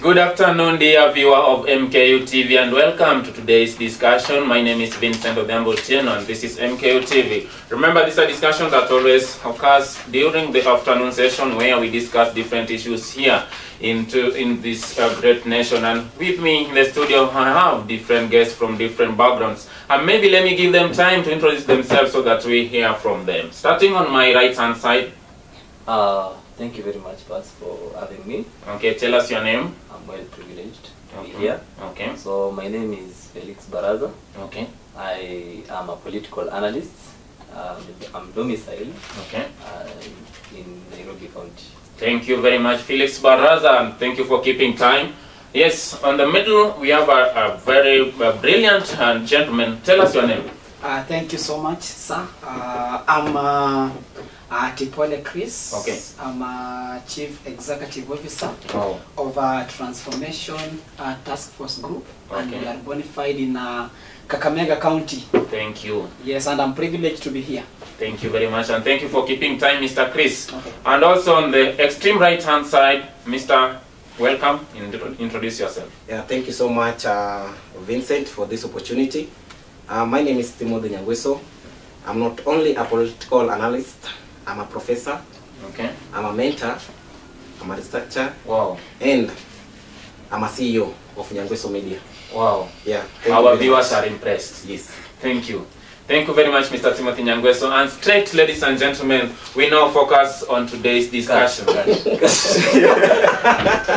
Good afternoon, dear viewer of MKU TV, and welcome to today's discussion. My name is Vincent Odhiambo Otieno, and this is MKU TV. Remember, this is a discussion that always occurs during the afternoon session where we discuss different issues here into in this uh, great nation. And with me in the studio, I have different guests from different backgrounds. And maybe let me give them time to introduce themselves so that we hear from them. Starting on my right hand side, Uh, thank you very much, Bas, for having me. okay, tell us your name. I'm well privileged to be here. Okay, So my name is Felix Baraza. okay, I am a political analyst. Um, I'm domiciled okay. uh, in Nairobi County. Thank you very much, Felix Baraza, and thank you for keeping time. Yes, on the middle we have a, a very uh, brilliant uh, gentleman. Tell us your name. Uh, thank you so much, sir. Uh, I'm uh, Tipole Chris. Okay. I'm a Chief Executive Officer Oh, of a Transformation uh, Task Force Group, Okay. and we are bonified in uh, Kakamega County. thank you. Yes, and I'm privileged to be here. Thank you very much, and thank you for keeping time, Mr. Chris. Okay. And also on the extreme right hand side, Mr. Welcome. Intro- Introduce yourself. Yeah, thank you so much, uh, Vincent, for this opportunity. Uh, my name is Timothy Nyangweso. I'm not only a political analyst, I'm a professor, Okay. I'm a mentor, I'm a researcher, Wow. and I'm a CEO of Nyangweso Media. Wow. Yeah. Our viewers much. are impressed. Yes. Thank you. Thank you very much, Mr. Timothy Nyangweso. And straight, ladies and gentlemen, we now focus on today's discussion.